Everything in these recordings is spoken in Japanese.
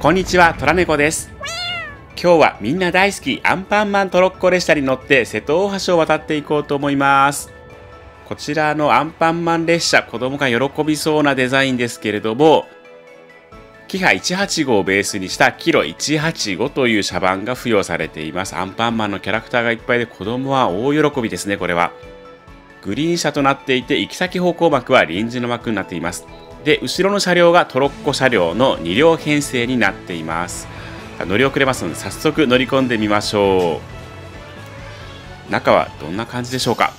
こんにちは、トラネコです。今日はみんな大好きアンパンマントロッコ列車に乗って瀬戸大橋を渡っていこうと思います。こちらのアンパンマン列車、子供が喜びそうなデザインですけれども、キハ185をベースにしたキロ185という車番が付与されています。アンパンマンのキャラクターがいっぱいで子供は大喜びですね、これは。グリーン車となっていて行き先方向幕は臨時の幕になっています。で、後ろの車両がトロッコ車両の2両編成になっています。乗り遅れますので早速乗り込んでみましょう。中はどんな感じでしょうか？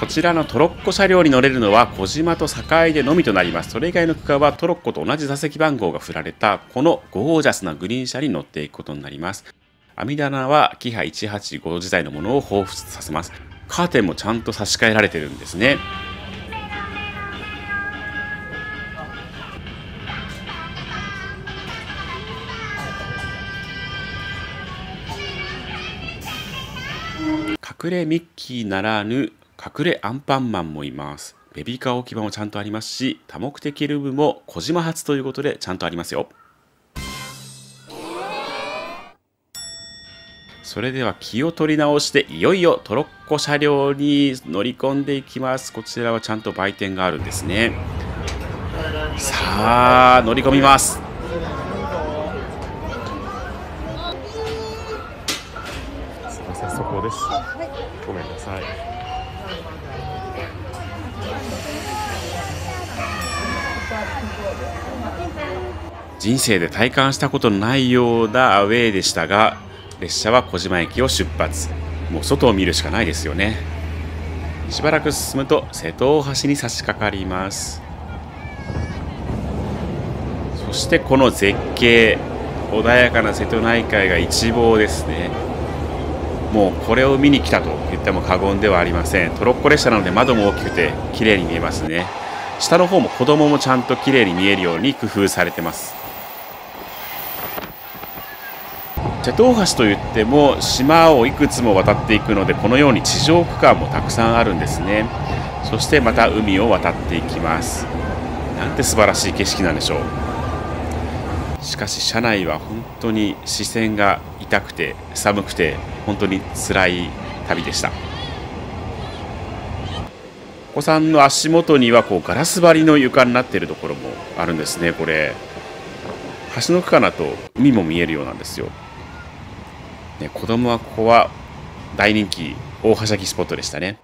こちらのトロッコ車両に乗れるのは小島と境でのみとなります。それ以外の区間はトロッコと同じ座席番号が振られたこのゴージャスなグリーン車に乗っていくことになります。網棚はキハ185時代のものを彷彿させます。カーテンもちゃんと差し替えられてるんですね。隠れミッキーならぬ隠れアンパンマンもいます。ベビーカー置き場もちゃんとありますし、多目的ルームも小島発ということでちゃんとありますよ。それでは気を取り直していよいよトロッコ車両に乗り込んでいきます。こちらはちゃんと売店があるんですね。さあ乗り込みます。すみません、そこです。ごめんなさい。人生で体感したことのないようなアウェーでしたが列車は小島駅を出発。もう外を見るしかないですよね。しばらく進むと瀬戸大橋に差し掛かります。そしてこの絶景穏やかな瀬戸内海が一望ですね。もうこれを見に来たと言っても過言ではありません。トロッコ列車なので窓も大きくて綺麗に見えますね。下の方も子供もちゃんと綺麗に見えるように工夫されてます。瀬戸大橋といっても島をいくつも渡っていくのでこのように地上区間もたくさんあるんですね。そしてまた海を渡っていきます。なんて素晴らしい景色なんでしょう。しかし車内は本当に視線が痛くて寒くて本当に辛い旅でした。お子さんの足元にはこうガラス張りの床になっているところもあるんですね。これ橋の区間だと海も見えるようなんですよ。ね、子供はここは大人気大はしゃぎスポットでしたね。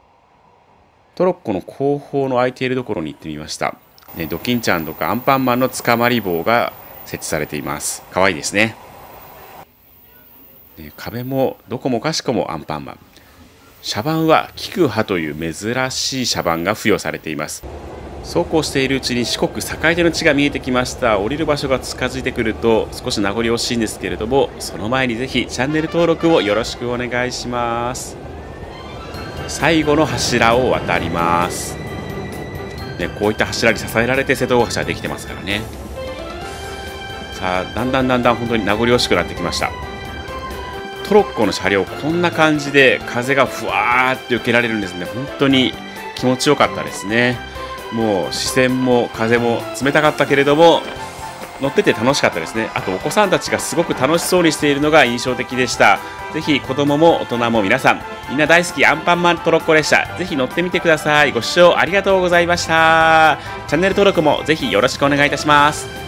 トロッコの後方の空いているところに行ってみました、ね、ドキンちゃんとかアンパンマンのつかまり棒が設置されています。可愛いですね。ね壁もどこもかしこもアンパンマン。車番は菊葉という珍しい車番が付与されています。そうこうしているうちに四国境手の地が見えてきました。降りる場所が近づいてくると少し名残惜しいんですけれどもその前にぜひチャンネル登録をよろしくお願いします。最後の柱を渡ります、ね、こういった柱に支えられて瀬戸大橋はできてますからね。さあだんだんだんだん本当に名残惜しくなってきました。トロッコの車両こんな感じで風がふわーって受けられるんですね。本当に気持ちよかったですね。もう視線も風も冷たかったけれども乗ってて楽しかったですね。あとお子さんたちがすごく楽しそうにしているのが印象的でした。ぜひ子供も大人も皆さんみんな大好きアンパンマントロッコ列車ぜひ乗ってみてください。ご視聴ありがとうございました。チャンネル登録もぜひよろしくお願いいたします。